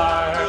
fire.